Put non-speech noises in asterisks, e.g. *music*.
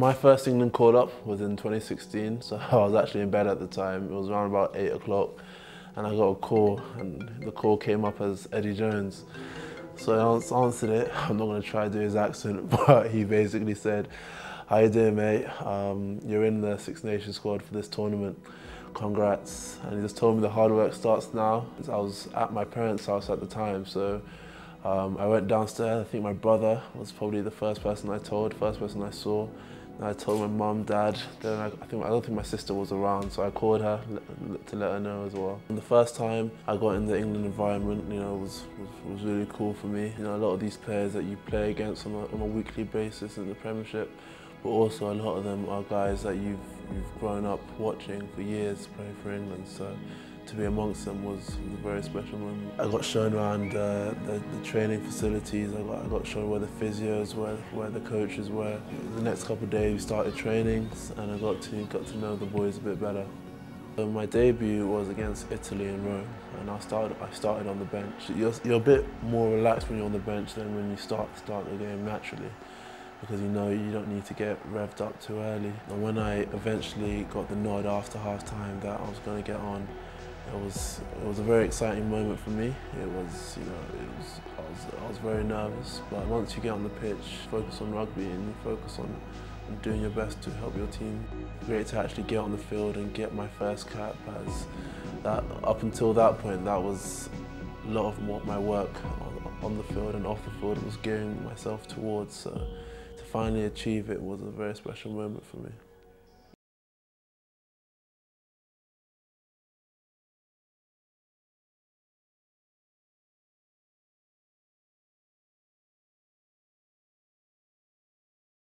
My first England call up was in 2016, so *laughs* I was actually in bed at the time. It was around about 8 o'clock and I got a call and the call came up as Eddie Jones. So I answered it. I'm not going to try to do his accent, *laughs* but he basically said, how you doing, mate? Um, you're in the Six Nations squad for this tournament. Congrats. And he just told me the hard work starts now. I was at my parents' house at the time, so um, I went downstairs. I think my brother was probably the first person I told, first person I saw. I told my mum, dad. Then I, I, think I don't think my sister was around, so I called her to let her know as well. And the first time I got in the England environment, you know, was, was, was really cool for me. You know, a lot of these players that you play against on a, on a weekly basis in the Premiership, but also a lot of them are guys that you've you've grown up watching for years play for England. So to be amongst them was, was a very special moment. I got shown around uh, the, the, training facilities, I got, I got shown where the physios were, where the coaches were. The next couple of days we started trainings and I got to, got to know the boys a bit better. My debut was against Italy in Rome and I started, I started on the bench. You're, you're a bit more relaxed when you're on the bench than when you start, start the game naturally because you know you don't need to get revved up too early. And when I eventually got the nod after half time that I was going to get on, it was it was a very exciting moment for me. It was you know it was I was I was very nervous, but once you get on the pitch, focus on rugby and you focus on, doing your best to help your team. Great to actually get on the field and get my first cap. As that up until that point, that was a lot of my work on, on the field and off the field was gearing myself towards. So to finally achieve it was a very special moment for me.